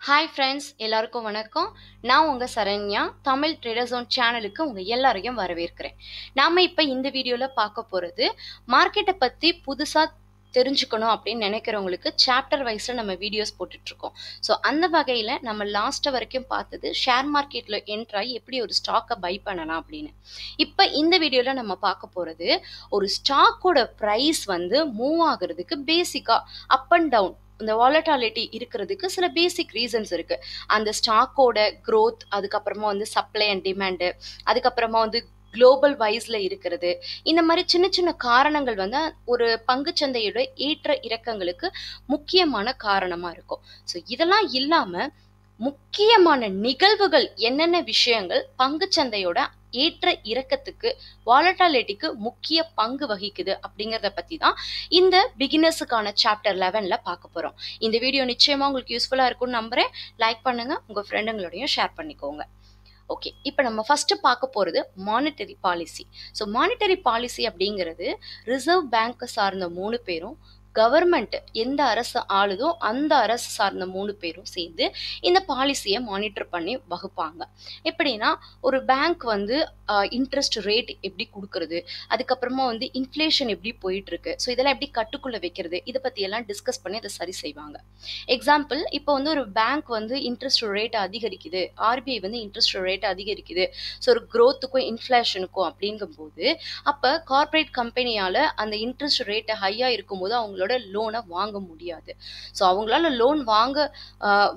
Hi friends எல்லாருக்கும் வணக்கம். நான் உங்கள் சரண்யா. தமிழ் ட்ரேடர்ஸோன் சேனலுக்கு உங்கள் எல்லாரையும் வரவேற்கிறேன். நாம் இப்போ இந்த வீடியோவில் பார்க்க போகிறது மார்க்கெட்டை பற்றி புதுசாக தெரிஞ்சுக்கணும் அப்படின்னு நினைக்கிறவங்களுக்கு சாப்டர் வைஸில் நம்ம வீடியோஸ் போட்டுட்ருக்கோம். ஸோ அந்த வகையில் நம்ம லாஸ்ட்டு வரைக்கும் பார்த்தது ஷேர் மார்க்கெட்டில் என்ட்ராகி எப்படி ஒரு ஸ்டாக்கை பை பண்ணலாம் அப்படின்னு. இப்போ இந்த வீடியோவில் நம்ம பார்க்க போகிறது ஒரு ஸ்டாக்கோட ப்ரைஸ் வந்து மூவ் ஆகுறதுக்கு பேசிக்காக அப் அண்ட் டவுன் இந்த வாலட்டாலிட்டி இருக்கிறதுக்கு சில பேசிக் ரீசன்ஸ் இருக்கு. அந்த ஸ்டாக்கோட க்ரோத் அதுக்கப்புறமா வந்து சப்ளை அண்ட் டிமாண்டு அதுக்கப்புறமா வந்து குளோபல் வைஸ்ல இருக்கிறது. இந்த மாதிரி சின்ன சின்ன காரணங்கள் வந்து ஒரு பங்குச்சந்தையோட ஏற்ற இறக்கங்களுக்கு முக்கியமான காரணமா இருக்கும். ஸோ இதெல்லாம் இல்லாம முக்கியமான நிகழ்வுகள் என்னென்ன விஷயங்கள் பங்குச்சந்தையோட ஏற்ற இறக்கத்துக்கு வாலட்டாலிட்டிக்கு முக்கிய பங்கு வகிக்குது அப்படிங்கிறத பற்றி தான் இந்த பிகினர்ஸுக்கான சாப்டர் லெவனில் பார்க்க போகிறோம் இந்த வீடியோ நிச்சயமாக உங்களுக்கு யூஸ்ஃபுல்லாக இருக்கும்னு நம்புகிறேன் லைக் பண்ணுங்கள் உங்கள் ஃப்ரெண்டுங்களோடையும் ஷேர் பண்ணிக்கோங்க. ஓகே இப்போ நம்ம ஃபஸ்ட்டு பார்க்க போகிறது monetary policy so monetary policy அப்படிங்கிறது ரிசர்வ் பேங்க்கை சார்ந்த மூணு பேரும் கவர்மெண்ட் எந்த அரசு ஆளுதோ அந்த அரசு சார்ந்த மூணு பேரும் சேர்ந்து இந்த பாலிசியை மானிட்டர் பண்ணி வகுப்பாங்க. எப்படின்னா ஒரு பேங்க் வந்து இன்ட்ரெஸ்ட் ரேட் எப்படி கொடுக்கறது அதுக்கப்புறமா வந்து இன்ஃப்ளேஷன் எப்படி போயிட்டு இருக்கு ஸோ இதெல்லாம் எப்படி கட்டுக்குள்ள வைக்கிறது இதை பத்தி எல்லாம் டிஸ்கஸ் பண்ணி அதை சரி செய்வாங்க. எக்ஸாம்பிள் இப்போ வந்து ஒரு பேங்க் வந்து இன்ட்ரெஸ்ட் ரேட் அதிகரிக்குது ஆர்பிஐ வந்து இன்ட்ரெஸ்ட் ரேட் அதிகரிக்குது ஸோ ஒரு க்ரோத்துக்கும் இன்ஃப்ளேஷனுக்கும் அப்படிங்கும்போது அப்போ கார்பரேட் கம்பெனியால் அந்த இன்ட்ரெஸ்ட் ரேட்டை ஹையாக இருக்கும்போது அவங்களோட லோனை வாங்க முடியாது. ஸோ அவங்களால லோன் வாங்க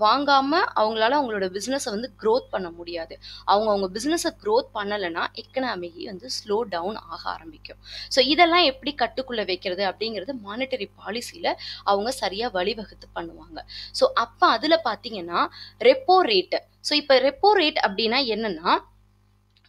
வாங்காமல் அவங்களால அவங்களோட பிஸ்னஸை வந்து க்ரோத் பண்ண முடியாது. அவங்க அவங்க பிஸ்னஸை க்ரோத் பண்ணலைன்னா எக்கனாமிக்கு வந்து ஸ்லோ டவுன் ஆக ஆரம்பிக்கும். ஸோ இதெல்லாம் எப்படி கட்டுக்குள்ளே வைக்கிறது அப்படிங்கிறது மானிட்டரி பாலிசியில் அவங்க சரியாக வழிவகுத்து பண்ணுவாங்க. ஸோ அப்போ அதில் பார்த்தீங்கன்னா ரெப்போ ரேட்டு ஸோ இப்போ ரெப்போ ரேட் அப்படின்னா என்னன்னா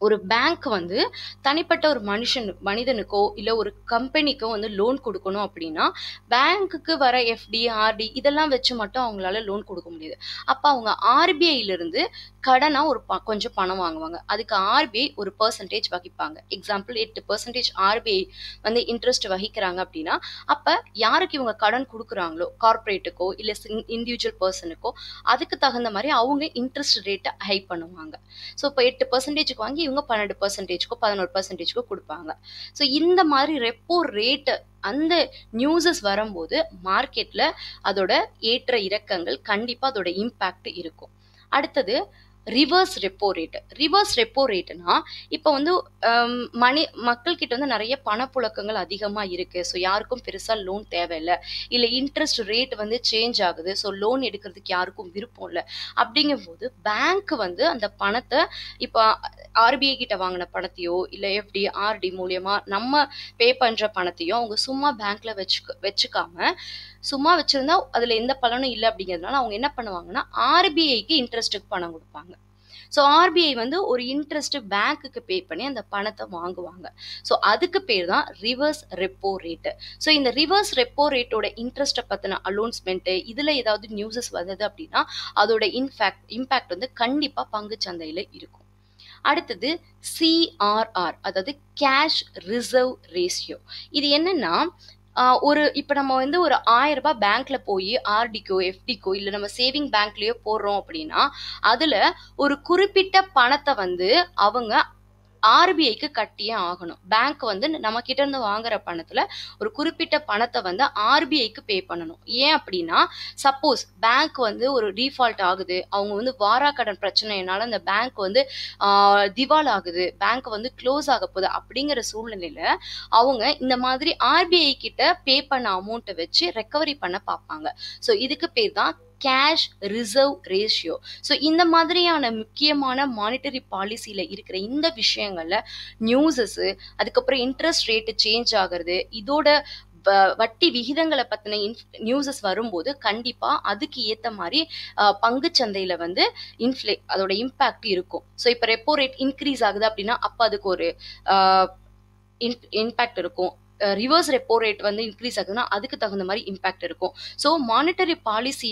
ஒரு பேங்க் வந்து தனிப்பட்ட ஒரு மனுஷன் மனிதனுக்கோ இல்லை ஒரு கம்பெனிக்கோ வந்து லோன் கொடுக்கணும் அப்படின்னா பேங்க்குக்கு வர எஃப்டி ஆர்டி இதெல்லாம் வச்சு மட்டும் அவங்களால லோன் கொடுக்க முடியாது. அப்போ அவங்க ஆர்பிஐலேருந்து கடனாக ஒரு ப கொஞ்சம் பணம் வாங்குவாங்க. அதுக்கு ஆர்பிஐ ஒரு பர்சன்டேஜ் வகிப்பாங்க. எக்ஸாம்பிள் எட்டு பர்சன்டேஜ் ஆர்பிஐ வந்து இன்ட்ரெஸ்ட் வகிக்கிறாங்க அப்படின்னா அப்போ யாருக்கு இவங்க கடன் கொடுக்குறாங்களோ கார்பரேட்டுக்கோ இல்லை இண்டிவிஜுவல் பர்சனுக்கோ அதுக்கு தகுந்த மாதிரி அவங்க இன்ட்ரெஸ்ட் ரேட்டை ஹை பண்ணுவாங்க. ஸோ இப்போ எட்டு பர்சன்டேஜுக்கு வாங்கி இவங்க பன்னெண்டு பர்சன்டேஜ்க்கோ பதினோரு பர்சன்டேஜ்க்கோ கொடுப்பாங்க. ஸோ இந்த மாதிரி ரெப்போ ரேட்டு அந்த நியூஸஸ் வரும்போது மார்க்கெட்டில் அதோட ஏற்ற இறக்கங்கள் கண்டிப்பாக அதோட இம்பேக்ட் இருக்கும். அடுத்தது reverse repo rate reverse repo ரேட்டுனா இப்போ வந்து um, மணி மக்கள்கிட்ட வந்து நிறைய பணப்புழக்கங்கள் அதிகமாக இருக்குது ஸோ யாருக்கும் பெருசாக லோன் தேவையில்லை. இல்லை இன்ட்ரெஸ்ட் ரேட் வந்து சேஞ்ச் ஆகுது. ஸோ லோன் எடுக்கிறதுக்கு யாருக்கும் விருப்பம் இல்லை. அப்படிங்கும்போது பேங்க் வந்து அந்த பணத்தை இப்போ ஆர்பிஐ கிட்ட வாங்கின பணத்தையோ இல்லை எஃப்டி ஆர்டி மூலியமாக நம்ம பே பண்ணுற பணத்தையோ அவங்க சும்மா பேங்க்ல வச்சுக்க வச்சுக்காம சும்மா வச்சிருந்தா அதில் எந்த பலனும் இல்லை அப்படிங்கிறதுனால அவங்க என்ன பண்ணுவாங்கன்னா ஆர்பிஐக்கு இன்ட்ரெஸ்ட்டுக்கு பணம் கொடுப்பாங்க. ஸோ ஆர்பிஐ வந்து ஒரு இன்ட்ரெஸ்ட் பேங்க்குக்கு பே பண்ணி அந்த பணத்தை வாங்குவாங்க. ஸோ அதுக்கு பேர் தான் ரிவர்ஸ் ரெப்போ ரேட்டு ஸோ இந்த ரிவர்ஸ் ரெப்போ ரேட்டோட இன்ட்ரெஸ்ட்டை பற்றின அலோன்ஸ்மெண்ட்டு இதில் ஏதாவது நியூஸஸ் வந்தது அப்படின்னா அதோட இன்ஃபேக்ட் இம்பேக்ட் வந்து கண்டிப்பாக பங்கு சந்தையில் இருக்கும். அடுத்தது சிஆர்ஆர் அதாவது கேஷ் ரிசர்வ் ரேஷியோ இது என்னன்னா ஒரு இப்போ நம்ம வந்து ஒரு ஆயிரம் ரூபாய் பேங்க்ல போய் ஆர்டிக்கோ எஃப்டிக்கோ இல்லை நம்ம சேவிங் பேங்க்லயோ போடுறோம் அப்படின்னா அதில் ஒரு குறிப்பிட்ட பணத்தை வந்து அவங்க ஆர்பிஐக்கு கட்டியே ஆகணும். பேங்க் வந்து நம்ம கிட்ட இருந்து வாங்குற பணத்துல ஒரு குறிப்பிட்ட பணத்தை வந்து ஆர்பிஐக்கு பே பண்ணணும். ஏன் அப்படின்னா சப்போஸ் பேங்க் வந்து ஒரு டிஃபால்ட் ஆகுது. அவங்க வந்து வாராக்கடன் பிரச்சனைனால அந்த பேங்க் வந்து திவால் ஆகுது. பேங்க் வந்து க்ளோஸ் ஆக போகுது அப்படிங்கிற சூழ்நிலையில அவங்க இந்த மாதிரி ஆர்பிஐ கிட்ட பே பண்ண அமௌண்ட்டை வச்சு ரெக்கவரி பண்ண பார்ப்பாங்க. ஸோ இதுக்கு பேர் தான் கேஷ் ரிசர்வ் ரேஷியோ ஸோ இந்த மாதிரியான முக்கியமான மானிட்டரி பாலிசியில் இருக்கிற இந்த விஷயங்களில் நியூஸஸ்ஸு அதுக்கப்புறம் இன்ட்ரெஸ்ட் ரேட்டு சேஞ்ச் ஆகிறது இதோட வட்டி விகிதங்களை பற்றின இன்ஃப் நியூஸஸ் வரும்போது கண்டிப்பாக அதுக்கு ஏற்ற மாதிரி பங்கு சந்தையில் வந்து இன்ஃப்ளே அதோட இம்பேக்ட் இருக்கும். ஸோ இப்போ ரெப்போ ரேட் இன்க்ரீஸ் ஆகுது அப்படின்னா அப்போ அதுக்கு ஒரு இன் இம்பேக்ட் இருக்கும். ரிவர்ஸ் ரெப்போ ரேட் வந்து இன்க்ரீஸ் ஆகுதுன்னா அதுக்கு தகுந்த மாதிரி இம்பேக்ட் இருக்கும். ஸோ மானிட்டரி பாலிசி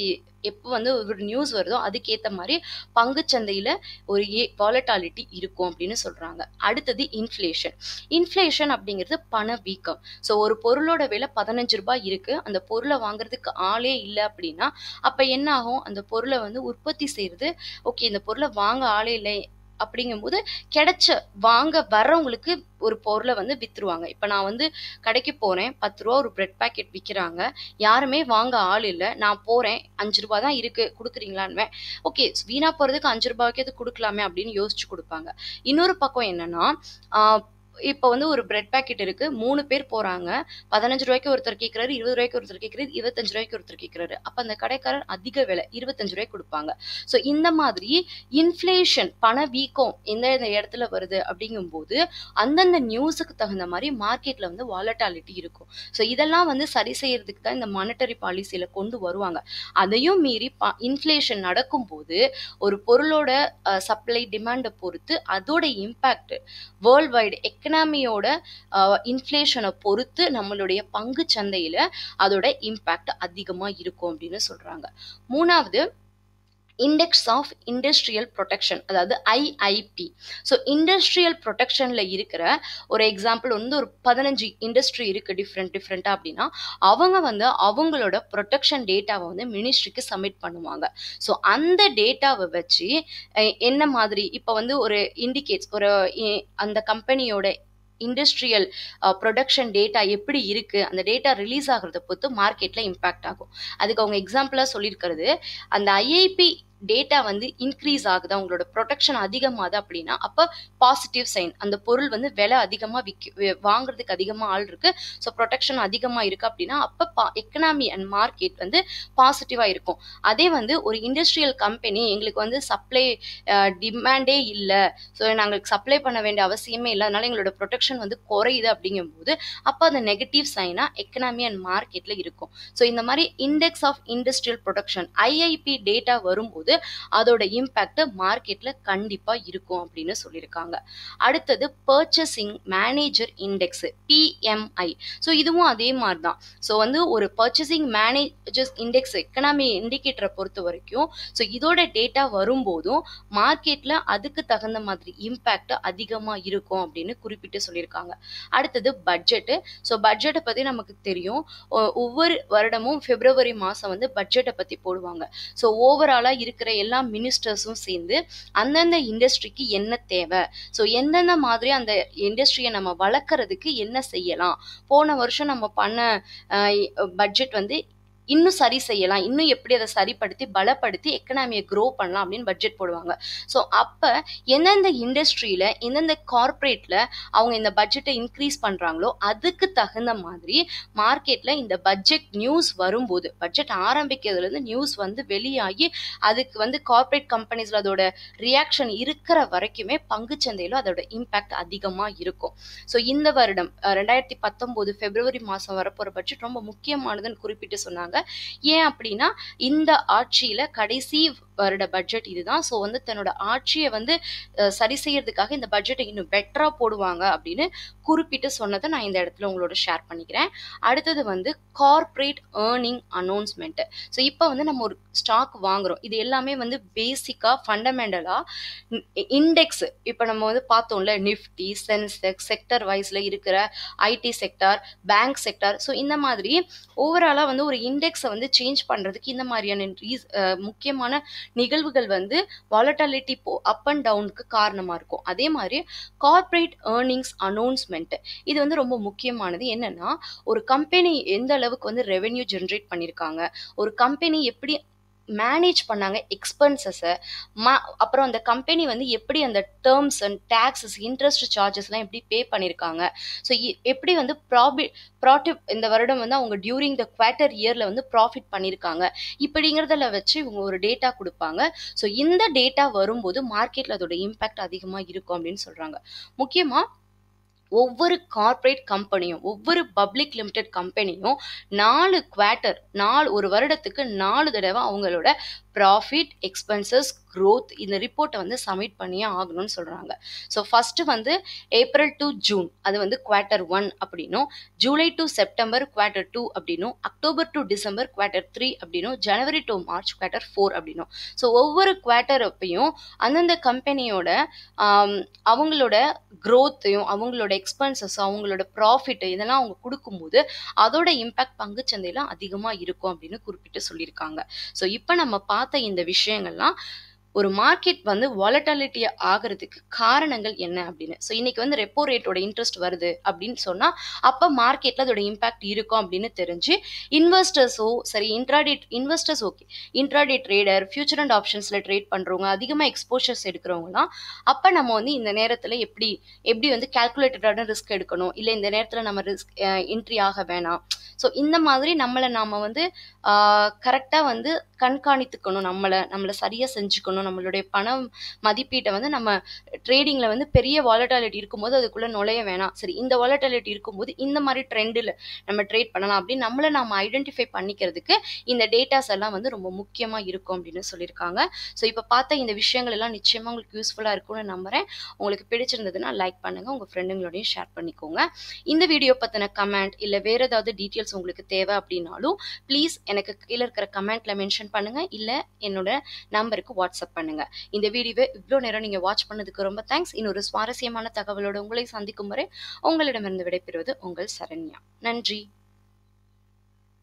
எப்போ வந்து ஒரு நியூஸ் வருதோ அதுக்கேற்ற மாதிரி பங்குச்சந்தையில் ஒரு ஏ வாலட்டாலிட்டி இருக்கும் அப்படின்னு சொல்கிறாங்க அடுத்தது இன்ஃப்ளேஷன் இன்ஃப்ளேஷன் அப்படிங்கிறது பண வீக்கம். ஸோ ஒரு பொருளோட விலை பதினஞ்சு ரூபாய் இருக்குது அந்த பொருளை வாங்குறதுக்கு ஆளே இல்லை அப்படின்னா அப்போ என்ன ஆகும்? அந்த பொருளை வந்து உற்பத்தி செய்கிறது ஓகே இந்த பொருளை வாங்க ஆளே இல்லை அப்படிங்கும்போது கிடைச்ச வாங்க வர்றவங்களுக்கு ஒரு பொருளை வந்து வித்துருவாங்க. இப்போ நான் வந்து கடைக்கு போகிறேன் பத்து ரூபா ஒரு பிரெட் பேக்கெட் விற்கிறாங்க யாருமே வாங்க ஆள் இல்லை. நான் போகிறேன் அஞ்சு ரூபா தான் இருக்குது கொடுக்குறீங்களான்னு ஓகே வீணா போகிறதுக்கு அஞ்சு ரூபாய்க்கு அது கொடுக்கலாமே அப்படின்னு யோசிச்சு கொடுப்பாங்க. இன்னொரு பக்கம் என்னன்னா இப்போ வந்து ஒரு பிரெட் பேக்கெட் இருக்கு. மூணு பேர் போறாங்க. பதினஞ்சு ரூபாய்க்கு ஒருத்தர் கேட்கிறாரு இருபது ரூபாய்க்கு ஒருத்தர் கேட்கிறாரு இருபத்தஞ்சு ரூபாய்க்கு ஒருத்தர் கேட்கிறாரு அப்ப அந்த கடைக்காரர் அதிக விலை இருபத்தஞ்சு ரூபாய்க்கு கொடுப்பாங்க. ஸோ இந்த மாதிரி இன்ஃப்ளேஷன் பண வீக்கம் எந்த எந்த இடத்துல வருது அப்படிங்கும்போது அந்தந்த நியூஸுக்கு தகுந்த மாதிரி மார்க்கெட்ல வந்து வாலட்டாலிட்டி இருக்கும். ஸோ இதெல்லாம் வந்து சரி செய்யறதுக்கு தான் இந்த மானிட்டரி பாலிசியில கொண்டு வருவாங்க. அதையும் மீறி இன்ஃப்ளேஷன் நடக்கும்போது ஒரு பொருளோட சப்ளை டிமாண்டை பொறுத்து அதோட இம்பேக்ட் வேர்ல்ட் வைடு எக்கனாமியோட இன்ஃப்ளேஷனை பொறுத்து நம்மளுடைய பங்கு சந்தையில் அதோட இம்பேக்ட் அதிகமாக இருக்கும் அப்படின்னு சொல்கிறாங்க மூணாவது இண்டெக்ஸ் ஆஃப் இண்டஸ்ட்ரியல் ப்ரொடெக்ஷன் அதாவது ஐஐபி ஸோ இண்டஸ்ட்ரியல் ப்ரொடெக்ஷனில் இருக்கிற ஒரு எக்ஸாம்பிள் வந்து ஒரு பதினஞ்சு இண்டஸ்ட்ரி இருக்குது டிஃப்ரெண்ட் டிஃப்ரெண்ட்டாக அப்படின்னா அவங்க வந்து அவங்களோட ப்ரொடெக்ஷன் டேட்டாவை வந்து மினிஸ்ட்ரிக்கு சப்மிட் பண்ணுவாங்க. ஸோ அந்த டேட்டாவை வச்சு என்ன மாதிரி இப்போ வந்து ஒரு இண்டிகேட்ஸ் ஒரு அந்த கம்பெனியோட இண்டஸ்ட்ரியல் ப்ரொடக்ஷன் டேட்டா எப்படி இருக்குது அந்த டேட்டா ரிலீஸ் ஆகிறத பொறுத்து மார்க்கெட்டில் இம்பேக்ட் ஆகும். அதுக்கு அவங்க எக்ஸாம்பிளாக சொல்லியிருக்கிறது அந்த ஐஐபி டேட்டா வந்து இன்க்ரீஸ் ஆகுதா உங்களோட ப்ரொடெக்ஷன் அதிகமாகுது அப்படின்னா அப்போ பாசிட்டிவ் சைன் அந்த பொருள் வந்து விலை அதிகமாக விற்க வாங்குறதுக்கு அதிகமாக ஆள் இருக்கு. ஸோ ப்ரொடெக்ஷன் அதிகமாக இருக்கு அப்படின்னா அப்போ பா எக்கனாமி அண்ட் மார்க்கெட் வந்து பாசிட்டிவாக இருக்கும். அதே வந்து ஒரு இண்டஸ்ட்ரியல் கம்பெனி எங்களுக்கு வந்து சப்ளை டிமாண்டே இல்லை. ஸோ நாங்களுக்கு சப்ளை பண்ண வேண்டிய அவசியமே இல்லை. அதனால எங்களோட ப்ரொடெக்ஷன் வந்து குறையுது அப்படிங்கும்போது அப்போ அந்த நெகட்டிவ் சைனாக எக்கனாமி அண்ட் மார்க்கெட்டில் இருக்கும். ஸோ இந்த மாதிரி index of industrial production IIP data வரும்போது அதோட இம்பேக்ட் மார்க்கெட்ல கண்டிப்பா இருக்கும் அப்படின்னு சொல்லியிருக்காங்க. அடுத்தது purchasing manager index PMI so இதுவும் அதே மாதிரி தான் ஸோ வந்து ஒரு பர்ச்சேசிங் மேனேஜர்ஸ் இண்டெக்ஸ் எக்கனாமி இண்டிகேட்டரை பொறுத்த வரைக்கும் ஸோ இதோட டேட்டா வரும்போதும் மார்க்கெட்ல அதுக்கு தகுந்த மாதிரி இம்பேக்ட் அதிகமா இருக்கும் அப்படின்னு குறிப்பிட்டு சொல்லியிருக்காங்க. அடுத்தது பட்ஜெட்டு ஸோ பட்ஜெட்டை பத்தி நமக்கு தெரியும். ஒவ்வொரு வருடமும் பிப்ரவரி மாசம் வந்து பட்ஜெட்டை பத்தி போடுவாங்க. ஸோ ஓவராலா இருக்கிற எல்லா மினிஸ்டர்ஸும் சேர்ந்து அந்தந்த இண்டஸ்ட்ரிக்கு என்ன தேவை? ஸோ எந்தெந்த மாதிரி அந்த இண்டஸ்ட்ரியை நம்ம வளர்க்குறதுக்கு என்ன செய்யலாம்? போன வருஷம் நம்ம பண்ண பட்ஜெட் வந்து இன்னும் சரி செய்யலாம் இன்னும் எப்படி அதை சரிப்படுத்தி பலப்படுத்தி எக்கனாமியை க்ரோ பண்ணலாம் அப்படின்னு பட்ஜெட் போடுவாங்க. ஸோ அப்போ எந்தெந்த இண்டஸ்ட்ரியில் எந்தெந்த கார்ப்பரேட்டில் அவங்க இந்த பட்ஜெட்டை இன்க்ரீஸ் பண்ணுறாங்களோ அதுக்கு தகுந்த மாதிரி மார்க்கெட்டில் இந்த பட்ஜெட் நியூஸ் வரும்போது பட்ஜெட் ஆரம்பிக்கிறதுலேருந்து நியூஸ் வந்து வெளியாகி அதுக்கு வந்து கார்ப்பரேட் கம்பெனிஸில் அதோட ரியாக்ஷன் இருக்கிற வரைக்குமே பங்குச்சந்தையில் அதோட இம்பேக்ட் அதிகமாக இருக்கும். ஸோ இந்த வருடம் ரெண்டாயிரத்தி பத்தொம்போது பிப்ரவரி மாதம் வரப்போகிற பட்ஜெட் ரொம்ப முக்கியமானதுன்னு குறிப்பிட்டு சொன்னாங்க. ஏன் அப்படின்னா இந்த ஆட்சியில் கடைசி வருட பட்ஜெட் இதுதான். ஸோ வந்து தன்னோட ஆட்சியை வந்து சரி செய்யறதுக்காக இந்த பட்ஜெட்டை இன்னும் பெட்டரா போடுவாங்க அப்படின்னு குறிப்பிட்டு சொன்னதை நான் இந்த இடத்துல உங்களோட ஷேர் பண்ணிக்கிறேன். அடுத்தது வந்து கார்ப்பரேட் ஏர்னிங் அனௌன்ஸ்மெண்ட் ஸோ இப்போ வந்து நம்ம ஒரு ஸ்டாக் வாங்குறோம். இது எல்லாமே வந்து பேசிக்காக ஃபண்டமெண்டலாக இண்டெக்ஸ் இப்போ நம்ம வந்து பார்த்தோம்ல நிஃப்டி சென்செக்ஸ் செக்டர் வைஸில் இருக்கிற IT sector bank sector so இந்த மாதிரி ஓவராலாக வந்து ஒரு இண்டெக்ஸை வந்து சேஞ்ச் பண்ணுறதுக்கு இந்த மாதிரியான ரீஸ் முக்கியமான நிகழ்வுகள் வந்து வாலட்டாலிட்டி போ அப் அண்ட் டவுனுக்கு காரணமாக இருக்கும். அதே மாதிரி கார்ப்பரேட் ஏர்னிங்ஸ் அனௌன்ஸ்மெண்ட் இது வந்து ரொம்ப முக்கியமானது. என்னன்னா ஒரு கம்பெனி எந்த அளவுக்கு வந்து ரெவென்யூ ஜென்ரேட் பண்ணியிருக்காங்க ஒரு கம்பெனி எப்படி மேனேஜ் பண்ணாங்க எக்ஸ்பென்சஸை மா அப்புறம் அந்த கம்பெனி வந்து எப்படி அந்த டேர்ம்ஸ் அண்ட் டேக்ஸஸ் இன்ட்ரெஸ்ட் சார்ஜஸ்லாம் எப்படி பே பண்ணியிருக்காங்க ஸோ எப்படி வந்து ப்ராபி ப்ராஃபிட் இந்த வருடம் வந்து அவங்க டியூரிங் த குவார்ட்டர் இயரில் வந்து ப்ராஃபிட் பண்ணியிருக்காங்க இப்படிங்கிறதில் வச்சு இவங்க ஒரு டேட்டா கொடுப்பாங்க. ஸோ இந்த டேட்டா வரும்போது மார்க்கெட்டில் அதோட இம்பேக்ட் அதிகமாக இருக்கும் அப்படின்னு சொல்கிறாங்க முக்கியமாக ஒவ்வொரு கார்ப்பரேட் கம்பெனியும் ஒவ்வொரு பப்ளிக் லிமிடெட் கம்பெனியும் நாலு குவார்ட்டர் நாலு ஒரு வருடத்துக்கு நாலு தடவை அவங்களோட ப்ராஃபிட் எக்ஸ்பென்சஸ் க்ரோத் இந்த ரிப்போர்ட்டை வந்து சப்மிட் பண்ணியே ஆகணும்னு சொல்கிறாங்க ஸோ ஃபஸ்ட்டு வந்து ஏப்ரல் டு ஜூன் அது வந்து குவார்ட்டர் ஒன் அப்படின்னும் July to September quarter two அப்படின்னும் October to December quarter three அப்படின்னும் January to March quarter four அப்படின்னும். ஸோ ஒவ்வொரு குவார்ட்டர் அப்பையும் அந்தந்த கம்பெனியோட அவங்களோட க்ரோத்தையும் அவங்களோட எக்ஸ்பென்சஸ் அவங்களோட ப்ராஃபிட் இதெல்லாம் அவங்க கொடுக்கும்போது அதோட இம்பேக்ட் பங்குச்சந்தையில் அதிகமாக இருக்கும் அப்படின்னு குறிப்பிட்டு சொல்லியிருக்காங்க. ஸோ இப்போ நம்ம பார்த்த இந்த விஷயங்கள்லாம் ஒரு மார்க்கெட் வந்து வாலட்டாலிட்டி ஆகிறதுக்கு காரணங்கள் என்ன அப்படின்னு? ஸோ இன்னைக்கு வந்து ரெப்போ ரேட்டோட இன்ட்ரெஸ்ட் வருது அப்படின்னு சொன்னால் அப்போ மார்க்கெட்டில் அதோட இம்பாக்ட் இருக்கும் அப்படின்னு தெரிஞ்சு இன்வெஸ்டர்ஸோ சரி intraday investors okay. Intraday trader future and ஆப்ஷன்ஸில் trade பண்ணுறவங்க அதிகமாக எக்ஸ்போஷர்ஸ் எடுக்கிறவங்களாம் அப்போ நம்ம வந்து இந்த நேரத்தில் எப்படி எப்படி வந்து கால்குலேட்டடான ரிஸ்க் எடுக்கணும்? இல்லை இந்த நேரத்தில் நம்ம ரிஸ்க் என்ட்ரி ஆக வேணாம். ஸோ இந்த மாதிரி நம்மளை நாம் வந்து கரெக்டாக வந்து கண்காணித்துக்கணும் நம்மளை நம்மளை சரியாக செஞ்சுக்கணும். நம்மளுடைய பணம் மதிப்பீட்டை வந்து நம்ம ட்ரேடிங்கில் வந்து பெரிய வாலட்டாலிட்டி இருக்கும்போது அதுக்குள்ளே நுழைய வேணாம். சரி இந்த வாலட்டாலிட்டி இருக்கும்போது இந்த மாதிரி ட்ரெண்டில் நம்ம ட்ரேட் பண்ணலாம் அப்படின்னு நம்மளை நம்ம ஐடென்டிஃபை பண்ணிக்கிறதுக்கு இந்த டேட்டாஸ் எல்லாம் வந்து ரொம்ப முக்கியமாக இருக்கும் அப்படின்னு சொல்லியிருக்காங்க. ஸோ இப்போ பார்த்தா இந்த விஷயங்கள் எல்லாம் நிச்சயமாக உங்களுக்கு யூஸ்ஃபுல்லாக இருக்கும்னு நம்புகிறேன் உங்களுக்கு பிடிச்சிருந்ததுன்னா லைக் பண்ணுங்கள் உங்கள் ஃப்ரெண்டுங்களோடையும் ஷேர் பண்ணிக்கோங்க. இந்த வீடியோ பற்றின கமெண்ட் இல்லை வேறு ஏதாவது டீட்டெயில்ஸ் உங்களுக்கு தேவை அப்படின்னாலும் ப்ளீஸ் எனக்கு கீழே இருக்கிற கமெண்ட்டில் மென்ஷன் மென்ஷன் பண்ணுங்கள் இல்லை என்னோட நம்பருக்கு வாட்ஸ்அப் பண்ணுங்கள் இந்த வீடியோவை இவ்வளோ நேரம் நீங்கள் வாட்ச் பண்ணதுக்கு ரொம்ப தேங்க்ஸ் இன்னொரு சுவாரஸ்யமான தகவலோடு உங்களை சந்திக்கும் வரை உங்களிடமிருந்து விடைபெறுவது உங்கள் சரண்யா. நன்றி.